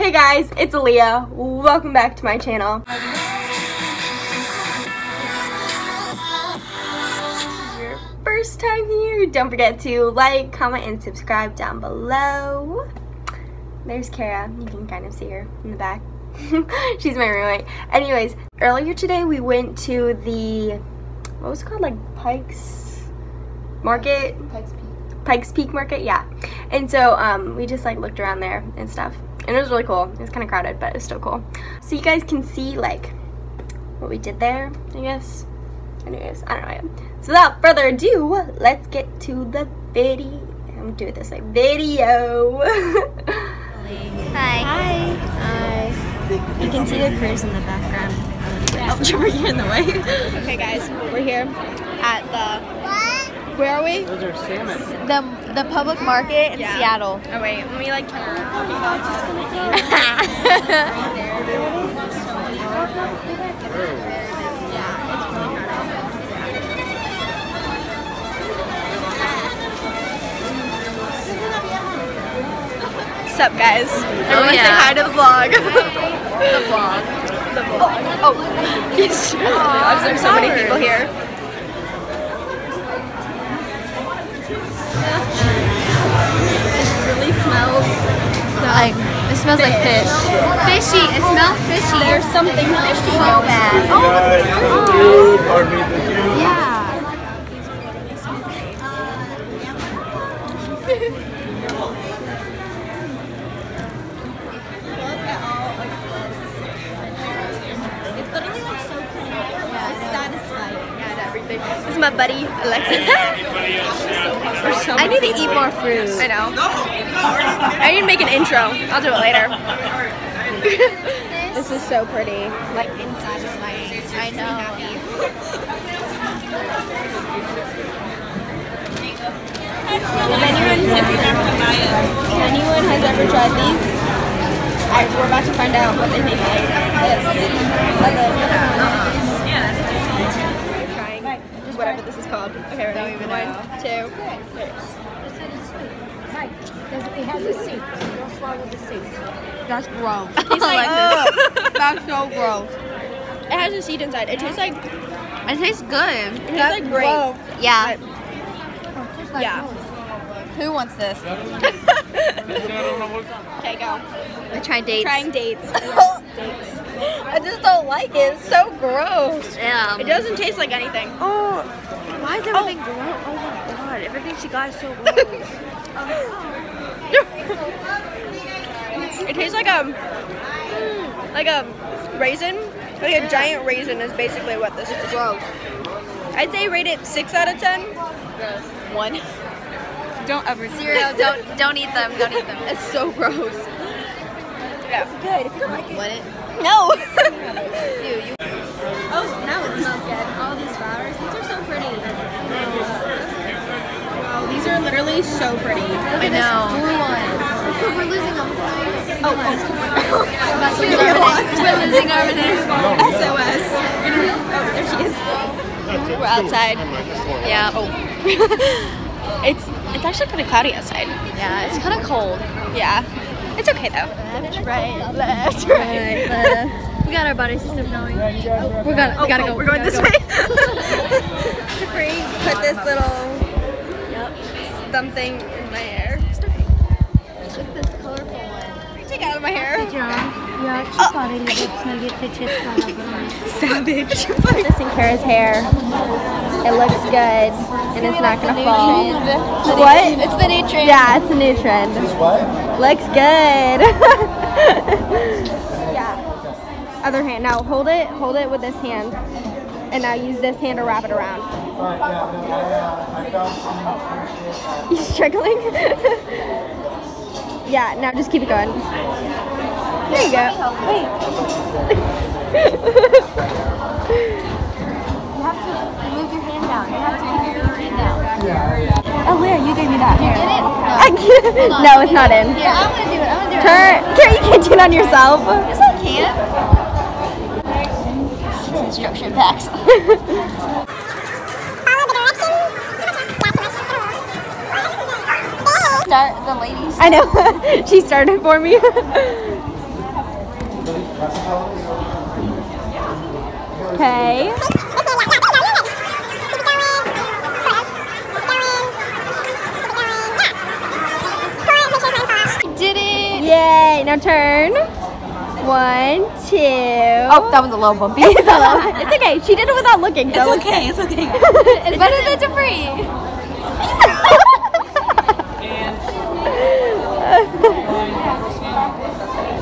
Hey guys, it's Aleah. Welcome back to my channel. Your first time here, don't forget to like, comment, and subscribe down below. There's Kara. You can kind of see her in the back. She's my roommate. Anyways, earlier today we went to the, what was it called? Like Pikes Market? Pikes Peak. Pikes Peak Market, yeah. And so um, we just like looked around there and stuff. And it was really cool. It was kind of crowded, but it's still cool. So you guys can see like what we did there, I guess. Anyways, I don't know. So without further ado, let's get to the video. I'm gonna do this way. Video. Hi. Hi. Hi. You can see the crews in the background. oh, Trevor, you're in the way. Okay, guys, we're here at the. Where are we? Those are salmon. The the public market in Yeah. Seattle. Oh wait, let me like turn. What's up, guys? Oh, Everyone yeah. say hi to the vlog. The vlog. the vlog. Oh, oh. yes. There's so many people here. It really smells Like it smells like fish. Fishy. It smells fishy. There's something fishy so bad. Oh, you, pardon me, thank you. Yeah. This is my buddy, Alexis. I need to eat more fruit. I know. I need to make an intro. I'll do it later. this is so pretty. Like inside is my. I know. If anyone, if anyone has ever tried these, I, we're about to find out what they taste like. This. Like a, Okay, ready? One, two. It has a seat, so don't swallow the seat. That's gross. Tastes like, That's so gross. it has a seed inside. It tastes like It tastes good. it tastes like grape. Yeah. Oh, yeah. Who wants this? Okay, go. I tried dates. Trying dates. I just don't like it. It's so gross. Yeah. It doesn't taste like anything. Oh, why is oh. everything gross? Oh my god, everything she got is so gross. It tastes like a like a raisin. Like a giant raisin is basically what this is. gross. I'd say rate it six out of ten. One. Don't ever Cereal, don't don't eat them. Don't eat them. It's so gross. Yeah. It's Good. If you don't like it. Want it? No. You, you. Oh, now it smells good. All these flowers. These are so pretty. Wow, these are literally so pretty. I know. Blue one. We're losing them. Oh, oh. We're losing our bananas. SOS. Oh, there she is. We're outside. Yeah. Oh. it's it's actually kind of cloudy outside. Yeah, it's kind of cold. Yeah. It's okay though. Left, right, left, right, left. We got our body system going. Oh, oh, we're gonna, oh, we gotta oh, go. We're going we this go. way. Put this little yep. something in my hair. Look at this colorful one. Take out of my hair. Oh. Savage. This in Kara's hair. It looks good, and it's not gonna fall. What? It's the new trend. Yeah, it's a new trend. Looks good. Other hand. Now hold it. Hold it with this hand, and now use this hand to wrap it around. Alright, yeah, no, I, I found some. You struggling? yeah. Now just keep it going. There you go. Wait. You have to move your hand down. You have to move your hand down. Oh, Leah, you gave me that. Get it? I can't. No, it's not in. Yeah, I'm gonna do it. I'm gonna do it. Turn. Kara, you can't do it on yourself. Yes, I can construction packs. Start the ladies. I know. she started for me. Okay. Did it! Yay! Now turn. One, two. Oh, that was a little bumpy. it's okay. She did it without looking. So It's okay. It's okay. it's better than debris.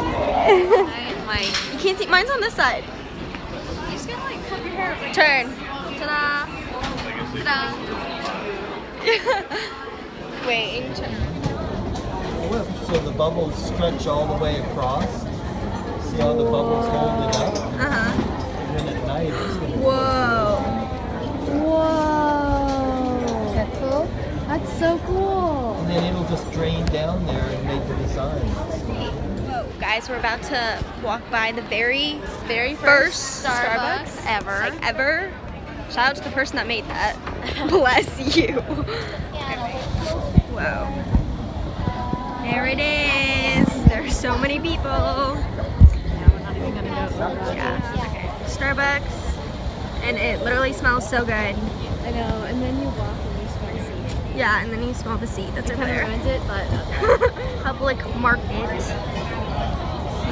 My. You can't see. Mine's on this side. You just gotta like flip your hair. Like, Turn. ta-da. Ta-da. Wait. and turn. So the bubbles stretch all the way across. See how the bubbles hold it up? Uh huh. And then at night it's going to Whoa. Whoa. That's cool. That's so cool. And then it'll just drain down there and make the design. Whoa, guys, we're about to walk by the very, Very first, first Starbucks, Starbucks ever. like ever. Shout out to the person that made that. Bless you. Whoa. There it is. There's so many people. Yeah. Starbucks. And it literally smells so good. I know. And then you walk and you smell the sea. Yeah, and then you smell the sea that's over Kind of there. ruins it, but Public market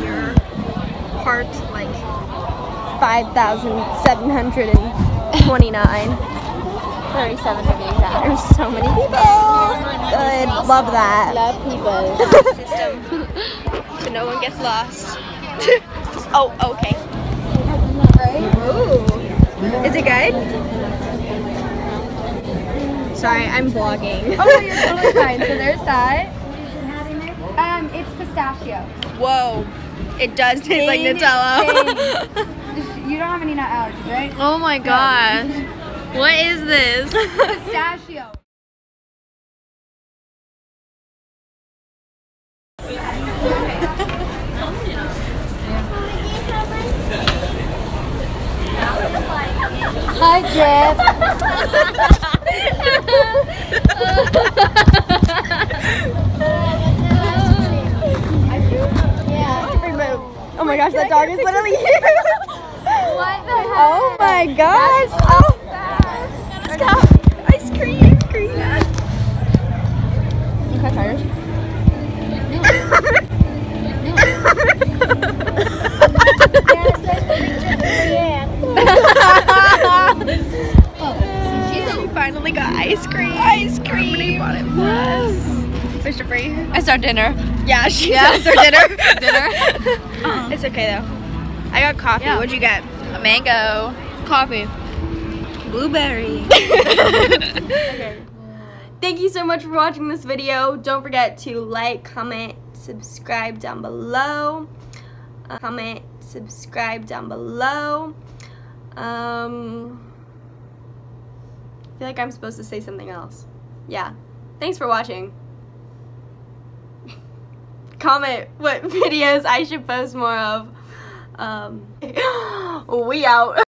here. Part like 5,729. 37 to be exact. There's so many people. Good. Love that. love people. System. so no one gets lost. Oh, okay. Ooh. Is it good? Sorry, I'm vlogging. Oh, you're totally fine. So there's that. Um, it's pistachio. Whoa. It does taste like Nutella. You don't have any nut allergies, right? Oh my gosh. What is this? Pistachio. Hi, Jeff. Oh my gosh, that dog is literally here. What the oh heck? Oh my gosh. Oh. Stop. Ice cream. Ice cream. Okay, tires. She our dinner. Yeah, she Yeah. said it's our dinner. Dinner? It's okay though. I got coffee. Yeah. What'd you get? A mango. Coffee. Blueberry. okay. Thank you so much for watching this video. Don't forget to like, comment, subscribe down below. Uh, comment, subscribe down below. Um, I feel like I'm supposed to say something else. Yeah. Thanks for watching. Comment what videos I should post more of. Um, we out.